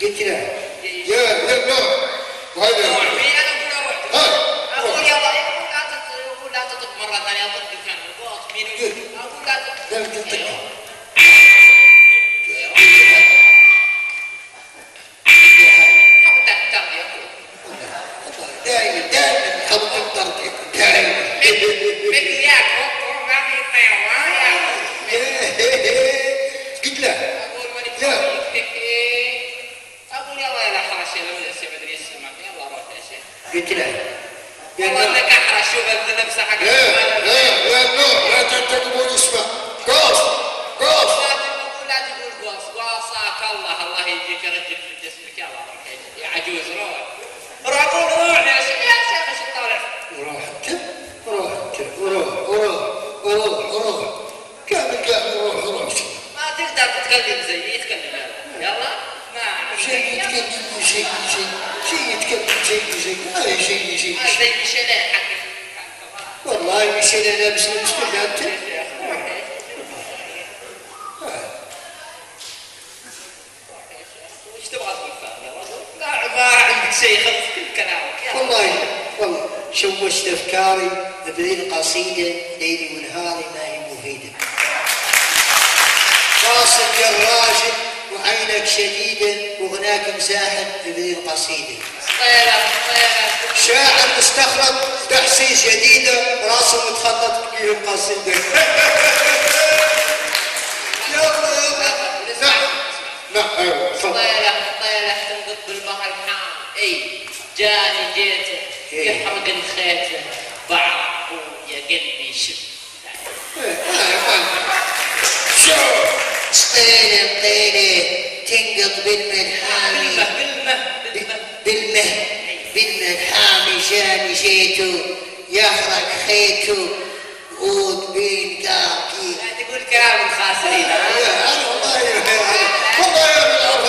شيخ قلت له يا يا نوع وهذا روح مين أنا أقول روح ها أقول يلا يقول لا تطق يقول لا تطق مره ثانية اطق قلت له. يا والله نوع انك احرش شوف النفس حق لا لا يا نوع لا تنتقمون اسمه. قاص قاص لا تقول لا تقول قوس. قوصاك الله الله يجيك يرجك في جسمك. روح يا شيخ. يا عجوز روح. روح روح يا شيخ يا شيخ إيش طالع وروح انت وروح انت وروح وروح وروح وروح. كامل كامل وروح وروح. ما تقدر تتكلم زيي تكلم يلا ما شيء يتكلم شيء شيء. يتكلم شيء شيء شيء والله مش أنا لابس لبس انت وش تبغى تقول ما عندك شيء خلص كل كلامك. والله والله شوشت افكاري بذي قصيدة ليلي ونهاري ما هي مفيده قاصد يا الراجل وعينك شديده وغناك مساحب طيلة طيلة شاعر مستخلط تحسيس جديده راسه متخطط يلا نعم. نعم بالبحر حام إي جاني جيته. يحرق الخيته بعرف يا قلبي شف شوف طيلة طيلة تنقض بالملحامي بالمه بالمه. بالمه بالملحامي جاني جيتو يخرق خيتو عود بين لا تقول كلام الخاسرين والله والله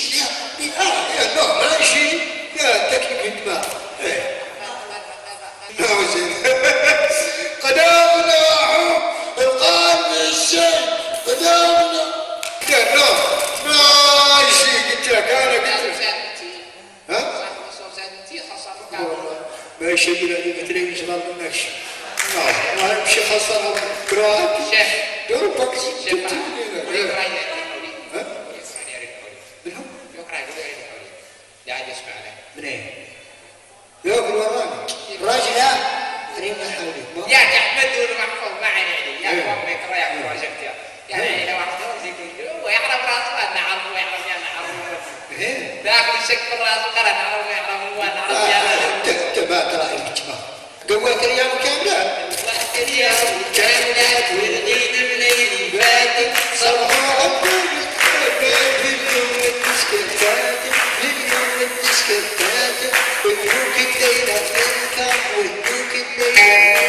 up with Bookie Baby.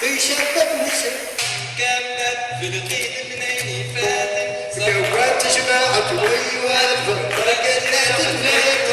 Bishop of Mission, Captain, to do it. We're gonna get that to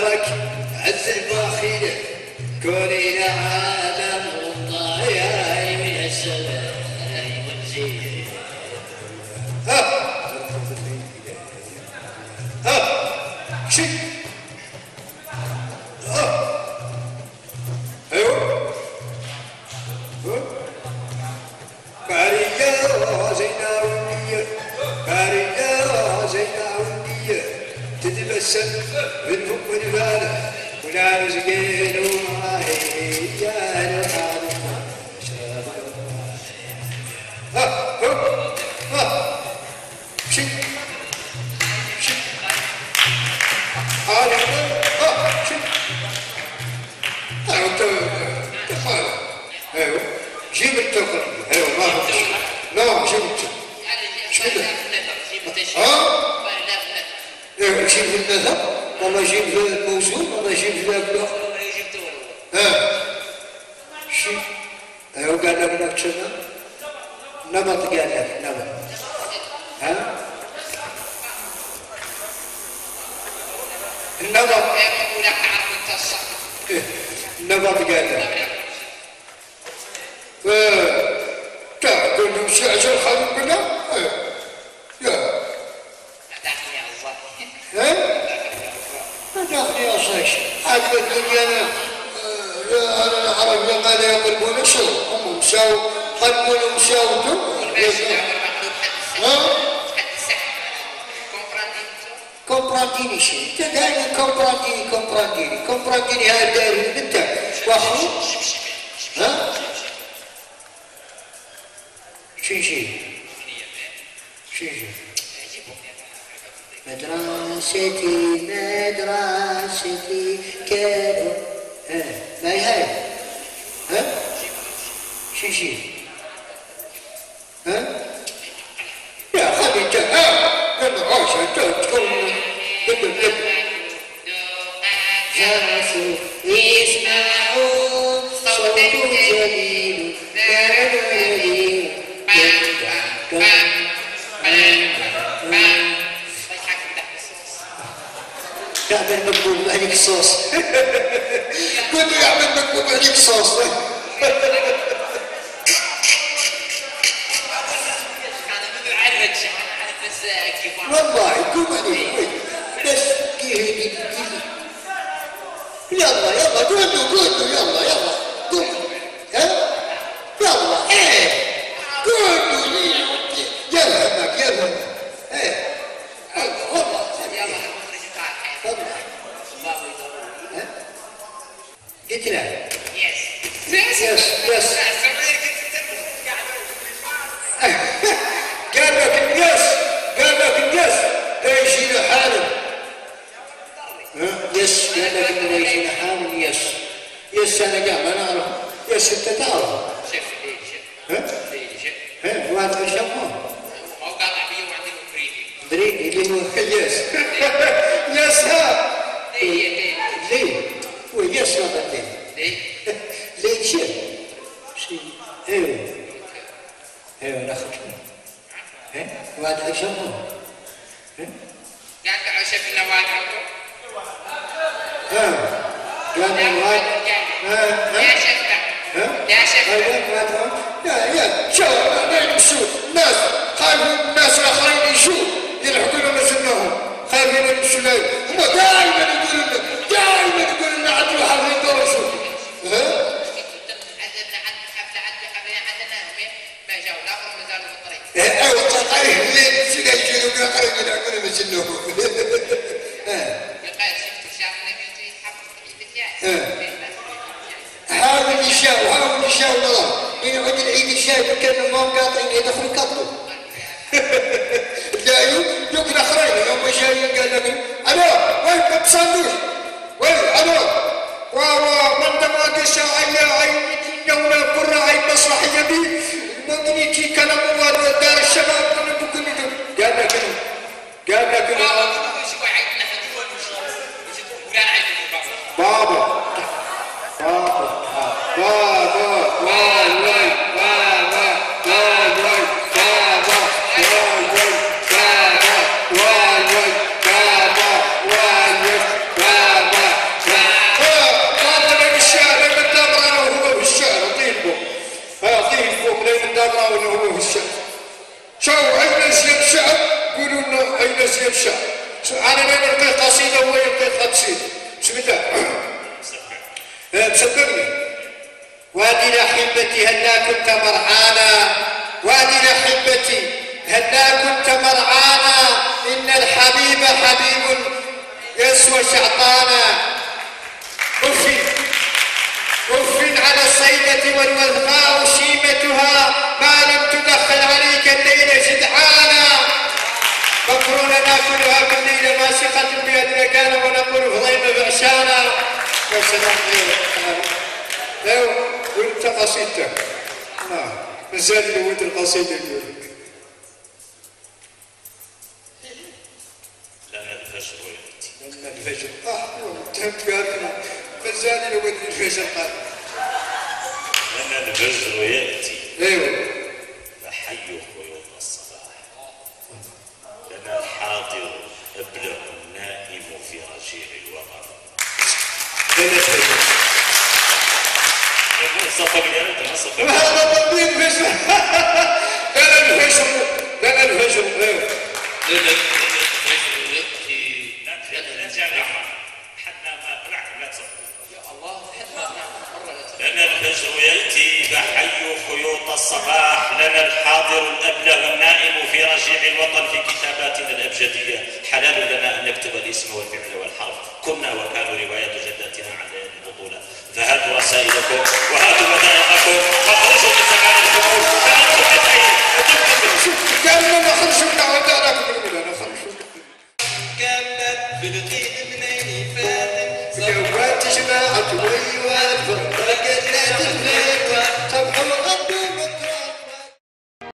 ما نترك عز واخيره Didi besan, vin vuk vun vada, Unaus genu ahe, yano ahe, إيه جيب النذر والله جيب الموزون والله جيب الابلاغ ها. شي أيوه قال لك كذا نمط قال لك نمط. ها؟ النمط. إيه، النمط قال لك. تأكل مشاعر خلقنا يا ها ما صيش هذه الدنيا آه، العرب لا يقلبون شو هم مساو قلبون مساو ها؟ كومبرانديني شيء أنت دائما كومبرانديني كومبرانديني كومبرانديني هاي الدائرة أنت. واخو ها؟ شي شي. شي شي. مدرستي مدرستي كانوا ها ما هي؟ هاي ها شي شي. ها يا خلي انت ها أنا عاش انت تكون جرسوا إسمعوا صوت مقبول عليك صوص. كنت يعمل مكتوب عليك صوص. والله قوم عليك بس كيف يلا يلا قولوا قولوا يلا يلا. اثنان يس يس قال لك يس قال لك يس لا يشيل حالهم يس قال لك انه لا يشيل حالهم يس يس أنا قام أنا اعرف يس انت تعرف شف ليه شف ها واحد شافه هو قاطع بيه وعندي اللي هو يس يس ها ليه ليه هذا ليه ليه ليه شيء أيوه أيوه ها واحد شافه قاعد على شف النواد عوضو ها قال واحد ها ها يا شف ها يا شف يا يا شو ما يمشوا الناس خايفين الناس الاخرين يجوا يلحقوا لهم سنهم خايفين يمشوا لهم هم دائما يقولوا يلحقوا لهم سنهم يقال شفت شاف النبي يتحفل في إيه. العيد يقعد العيد يشاو كانوا ما قاطعين يدخلوا يقطعوا جايوا دوك الاخرين يوم جايين قال لك ألو وين؟ ما تصلوش وين؟ ألو واو من دم قشا عيا عين دولة برا عين مسرحية بي ممكن يجي كلام دار الشباب كنا بكل قال لك قال لك بابا بابا بابا واي بابا بابا واي واي بابا واي بابا واي بابا بابا من الشارع من دابرا وهو في الشارع طيبه ها طيبه من دابرا وهو زياد شعب أنا ما نلقي قصيدة وهو يلقي قصيدة. بسم الله مسكرني وادي لأحبتي هلا كنت مرعانا؟ وادي لأحبتي هلا كنت مرعانا؟ إن الحبيب حبيب يسوى شعطانا. أف على الصيدة والوثقاء شيمتها مكرونة ناكلها بالليل ماسقة بيدنا. كان ونقول فضينا بعشانا. يا سلام أيوه وانت قصيدتك. نعم مازال لي ولد القصيدة الأولى لنا الفجر آه انتهت قالنا مازال لي ولد الفجر قال لنا الفجر يأتي أيوه. لنا